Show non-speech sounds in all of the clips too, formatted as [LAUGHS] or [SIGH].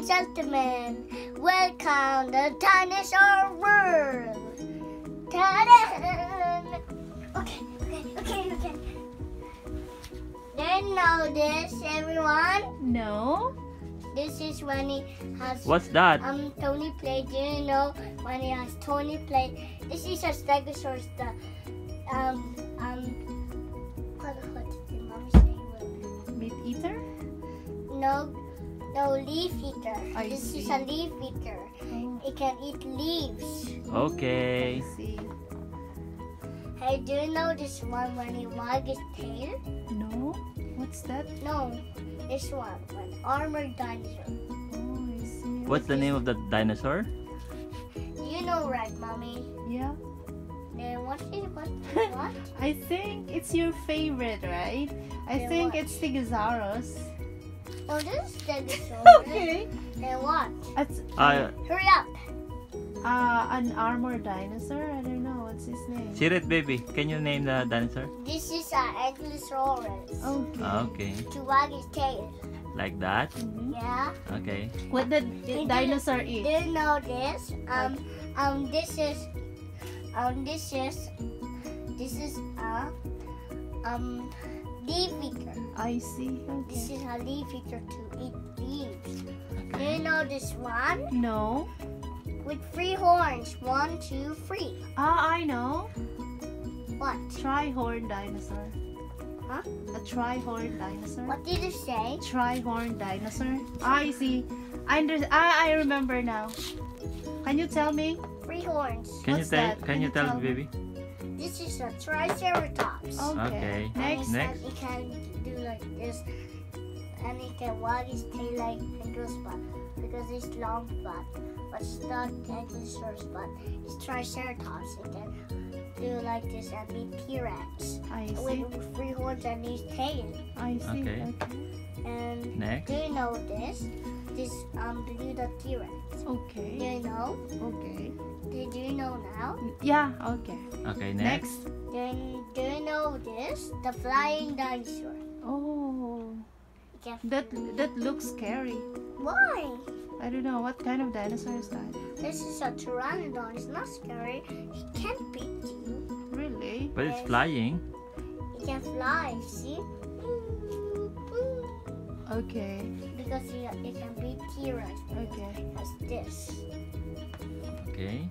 and gentlemen, welcome to Dinosaur World. Ta-da! Okay, okay, okay, okay. Do you know this, everyone? No. This is when he has What's that? um Tony play. Do you know when he has Tony play? This is a Stegosaurus. The um um what what did the mommy say? Meat eater? No, no leaf eater. I this is a leaf eater. Oh, It can eat leaves. Okay. I see. Hey, do you know this one when he wags his tail? No. What's that? No, this one, an armored dinosaur. Oh, I see. What's the name of that dinosaur? You know, right, mommy? Yeah. Then what is what? [LAUGHS] What? I think it's your favorite, right? I Yeah, think what? it's Stegosaurus. No, this is Stegosaurus. okay. Then what? It's Uh, Hurry up! uh, an armored dinosaur. I don't know what's his name. Sirit baby, can you name the dinosaur? This is an Ankylosaurus. Okay. Okay. To wag his tail. Like that? Mhm. Yeah. Okay. What Did the dinosaur eat? Do eat? you know this? Um, um, this is, um, this is, this is a, um, leaf eater. I see. This is a leaf eater to eat leaves. Do you know this one? No. With three horns. One, two, three. Ah, I know. What? Trihorn dinosaur. Huh? A trihorn dinosaur. What did you say? Trihorn dinosaur. I see. I under I, I remember now. Can you tell me? Three horns. Can you tell? that? Can, Can you you tell, tell me? baby? This is a triceratops. Okay. Okay. Next. it Next. Can, it can do like this, and it can wag his tail like Ankylosaurus butt because it's long butt. But it's not Ankylosaurus butt. It's triceratops. It can do like this and be T-Rex I with see. three horns and his tail. I see. Okay. And Next. do you know this? This um do the T-Rex. Okay. Do you know? Okay. Did you know now? Yeah. Okay. Okay. Next. Next. Then do you know this? The flying dinosaur. Oh, It can that that looks scary. Why? I don't know what kind of dinosaur is that. This is a pteranodon. It's not scary. It can't beat you. Really? But it's flying. It can fly. See? Okay. Because it, it can be T-Rex. Okay. As this. Okay.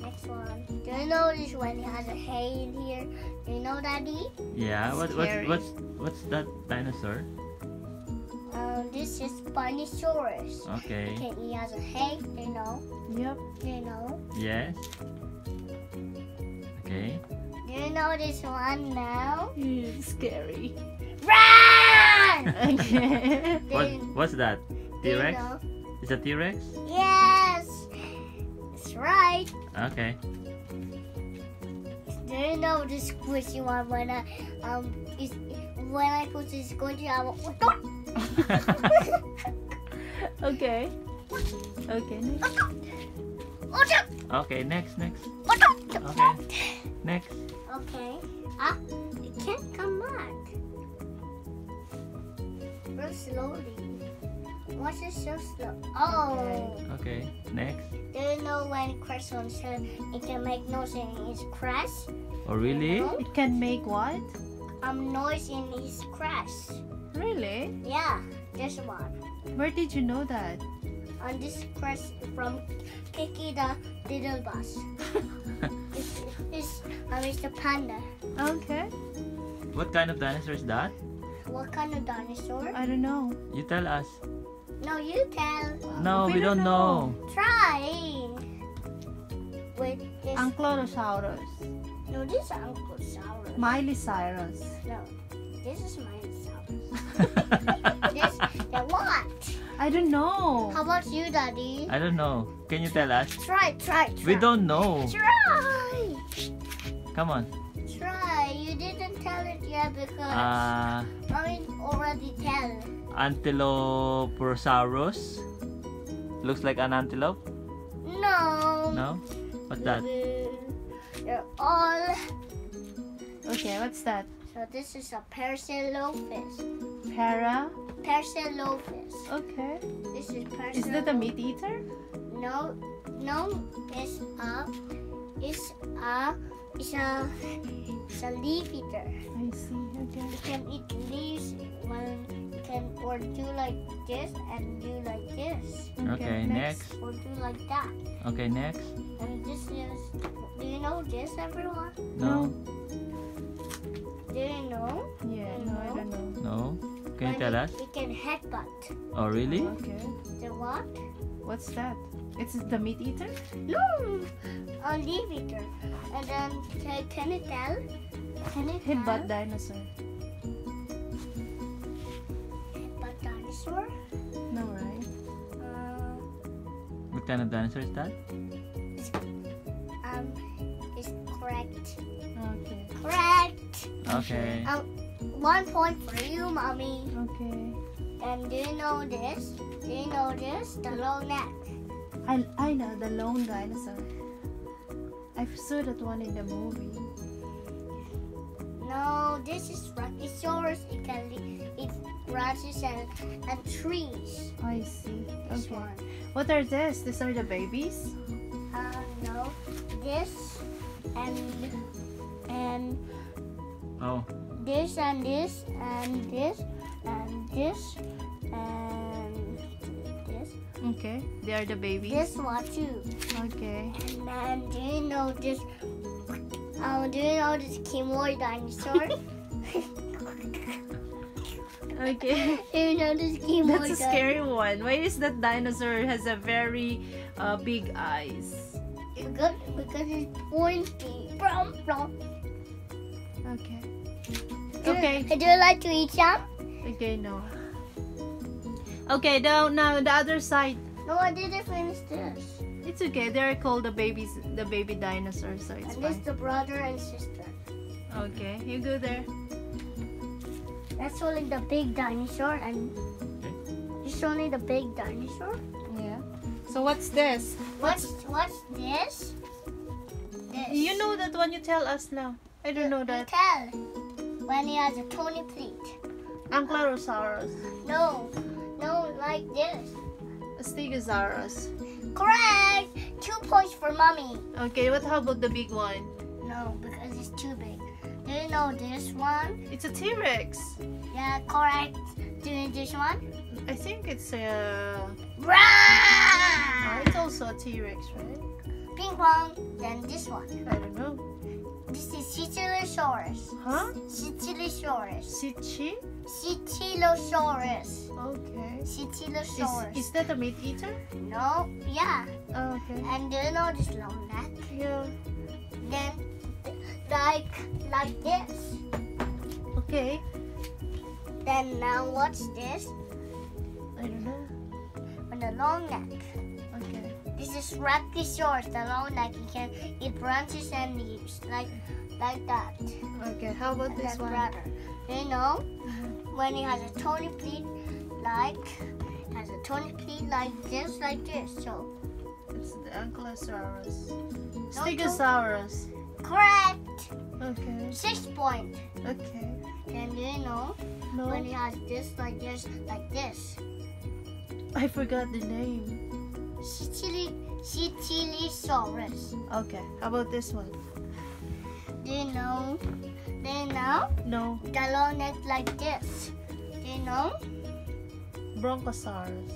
Next one. Do you notice when it has a hay in here? Do you know, Daddy? Yeah. What? What's what's what's that dinosaur? Um, this is Spinosaurus. Okay. Okay, he has a hay. Do you know? Yep. Do you know? Yes. Okay. Do you know this one now? It's scary. Run! [LAUGHS] What? What's that? do T-Rex? Is that T-Rex? Yes! That's right. Okay. Do you know the squishy one when I um is when I put the squishy I went [LAUGHS] okay. Okay. Next. Okay. Next. Next. Okay. Next. Okay. Ah, it can't come back. Real slowly. What's it so slow? Oh. Okay. Next. Do you know when crash on said it can make noise in his crash? Oh really? No? It can make what? Um, noise in his crash. Really? Yeah, this one. Where did you know that? On this crash from Kiki the little bus. [LAUGHS] it's, it's, um, it's the panda. Okay. What kind of dinosaur is that? What kind of dinosaur? I don't know. You tell us. No, you tell. No, we, We don't don't know. Try. Wait, this. Ankylosaurus. no, this is Ankylosaurus. Miley-Cyrus. no, this is Minosaurus. [LAUGHS] this, the what? I don't know. How about you, Daddy? I don't know. Can you tell us? Try, try, try. We don't know. Try. Come on. Try. You didn't tell it yet because Uh, Mommy already tell. Antiloposaurus. Looks like an antelope. No. No? What's that? They're all Okay, what's that? so So this is a Parasaurolophus. Para. Parasaurolophus. Okay. This is Parasaurolophus. Is that a meat eater? No, no, it's a, it's a, it's a, it's a leaf eater. I see. Okay. You can eat leaves one you can or do like this and do like this Okay, next. or do like that. Okay, next. And this is, do you know this, everyone? No. Do you know? Yeah. No, I don't know. No. Can you tell it- us? It can headbutt. Oh, really? Okay. The what? What's that? It's the meat eater? No, a leaf eater. And then can, can it tell? Can it Headbutt tell? dinosaur. Headbutt dinosaur? No, right? Uh, What kind of dinosaur is that? um, is correct. Okay. Correct. Okay. Um, one point for you, mommy. Okay. And do you know this? Do you know this? The long neck. I I know the lone dinosaur. I saw that one in the movie. No, this is Brachiosaurus. It can li- it branches and, and trees. I see. This Okay. one. What are these? These are the babies? Uh, no, this and and Oh, this and this and this and this and this. Okay. They are the babies. This one too. Okay. And then do you know this? Um, do you know this Kimoi dinosaur? [LAUGHS] Okay. [LAUGHS] do you know this Kimoi That's a scary one. Why is that dinosaur has a very uh, big eyes? Because, because it's pointy. Brum, brum. Okay. Do- Okay. Do you like to eat some? Okay, no. Okay, now now the other side. No, I didn't finish this. It's okay. They're called the babies, the baby dinosaurs, so it's and this fine. the brother and sister. Okay, you go there. That's only the big dinosaur, and this only the big dinosaur. Yeah. So what's this? What's what's this? This. You know that one. You tell us now. I don't know You that. tell when he has a Tony plate. Ankylosaurus, No, no, like this. A Stegosaurus. Correct. Two points for mommy. Okay, what how about the big one? No, because it's too big. Do you know this one? It's a T-Rex. Yeah, correct. Do you know this one? I think it's a. Rah! Oh, it's also a T-Rex, right? Ping pong. Then this one. I don't know. This is Sicilosaurus. Huh? Sicilosaurus. Sichi? Sicilosaurus. Okay. Is, is that a meat eater? No, yeah. Oh, okay. And do you know this long neck? Yeah. Then, like, like this. Okay. Then now what's this? I don't know. On the long neck. Okay. This is Brachiosaurus, the long neck. It can eat branches and leaves, like, like that. Okay. How about And this one? brother. You know mm-hmm. When he has a Tony plate, like, has a Tony plate like this, like this. So It's the Ankylosaurus. Stegosaurus. correct. Okay. Six point. Okay. Then do you know No, when he has this, like this, like this? I forgot the name. Sicily, Sicilisaurus. Okay. How about this one? Do you know? Do you know? No. The like this. Do you know? Bronchosaurus.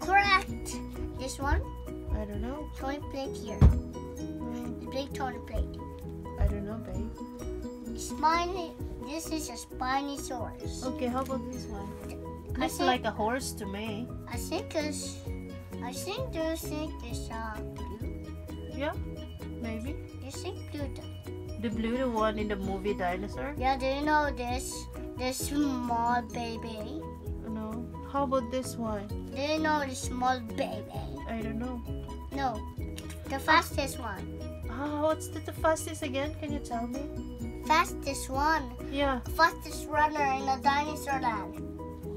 Correct. This one, I don't know. Tony plate here. Mm, The big Tony plate. I don't know, babe. Spiny. This is a Spinosaurus. Okay. How about this one? I Looks think, like a horse to me. I think it's. I think do you think it's uh blue? Yeah. Maybe. You think blue? Th- The blue, the one in the movie Dinosaur. Yeah. Do you know this? This small baby. No. How about this one? Do you know the small baby? I don't know. No, the fastest one. Ah, what's the, the fastest again? Can you tell me? Fastest one. Yeah. Fastest runner in the dinosaur land.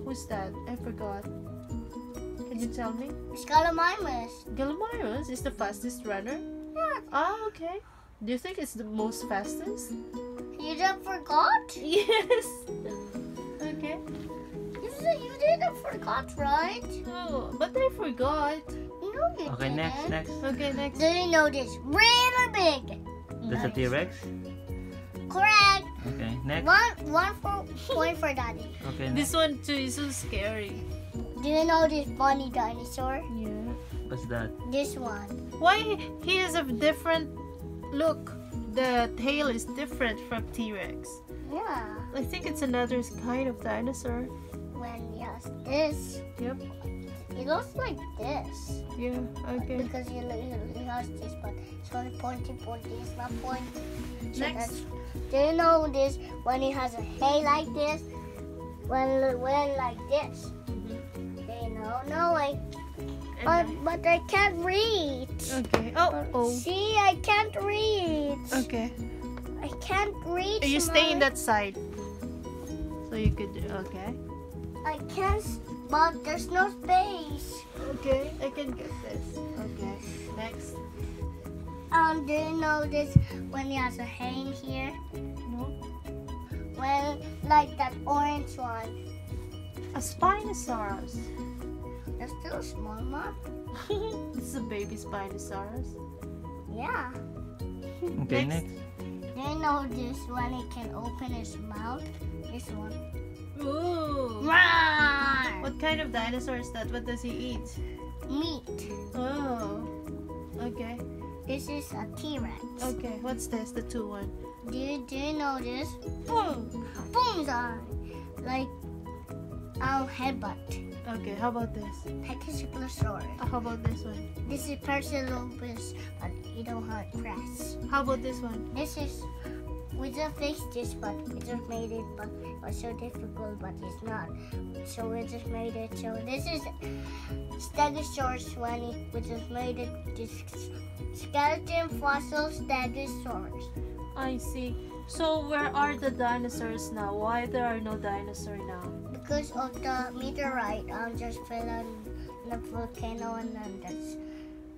Who's that? I forgot. Can you tell me? Scalamimus. Gallimimus is the fastest runner. Yeah. Ah, okay. Do you think it's the most fastest? You didn't forgot? [LAUGHS] Yes. Okay. You said you didn't forgot, right? Oh, but I forgot. No, you Okay, didn't. next, next. Okay, next. Do you know this? Really big. That's a Nice. T-Rex. Correct. Okay, next. One, one for point for daddy. Okay, next. This one too is so scary. Do you know this bunny dinosaur? Yeah. What's that? This one. Why he has a different look? The tail is different from T-Rex. Yeah. I think it's another kind of dinosaur. When he has this, Yep. it looks like this. Yeah. Okay. Because he has this, but it's only pointy, pointy. It's not pointy. So Next. Do you know this? When it has a hay like this, when when like this. Mm-hmm. Do you know? No, I. But but I can't read. Okay. Oh. Oh. See, I can't read. Okay. I can't read. You stay in that side. So you could. Okay. I can't, but there's no space. Okay. I can get this. Okay. Next. Um, do you notice when he has a in here? No. When, like that orange one. A Spinosaurus. That's still a small, Mom. [LAUGHS] this is a baby Spinosaurus. Yeah. Okay, Next. next. You know this when he can open his mouth? This one. Ooh. Roar! What kind of dinosaur is that? What does he eat? Meat. Oh. Okay. This is a T-Rex. Okay. What's this? The two one. Do you, do you know this? Boom. Boom's on. Like, um, headbutt. Okay. How about this? Pachycephalosaurus. Uh, how about this one? This is Persilopus, but you don't have press. How about this one? This is we just fixed this, but we just made it, but it was so difficult, but it's not. So we just made it. So this is Stegosaurus 20. We just made it. This skeleton fossil Stegosaurus. I see. So where are the dinosaurs now? Why there are no dinosaurs now? Because of the meteorite, um, just fell on the volcano and then that's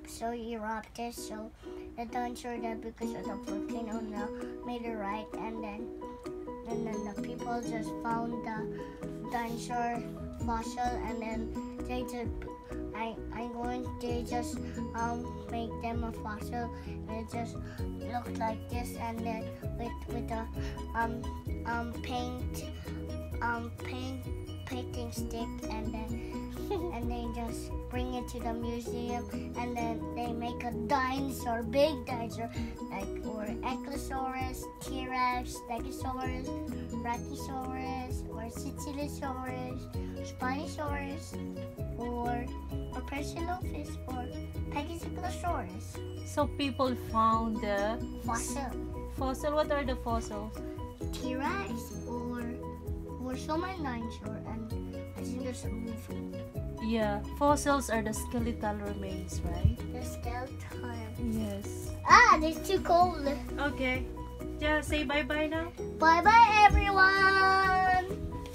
so erupted. So the dinosaur that because of the volcano the meteorite, and then and then the people just found the dinosaur fossil, and then they just I I'm going to just um make them a fossil, it just looked like this, and then with with the um um paint um paint painting stick and then [LAUGHS] and they just bring it to the museum and then they make a dinosaur big dinosaur like or Ankylosaurus, T-Rex, Stegosaurus, Brachiosaurus or Sicilosaurus, Spinosaurus or or Persilopus or Pachycephalosaurus So people found the fossil fossil. What are the fossils? T-Rex or or so many dinosaur and I think there's a movie. Yeah, fossils are the skeletal remains, right? The skeleton. Yes. Ah, it's too cold. Okay. Yeah, say bye bye now. Bye bye everyone.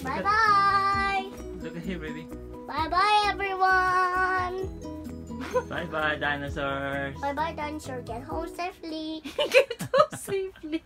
Bye bye. Look at here, baby. Bye bye everyone. Bye bye, dinosaurs. Bye bye dinosaur. Get home safely. [LAUGHS] Get home safely.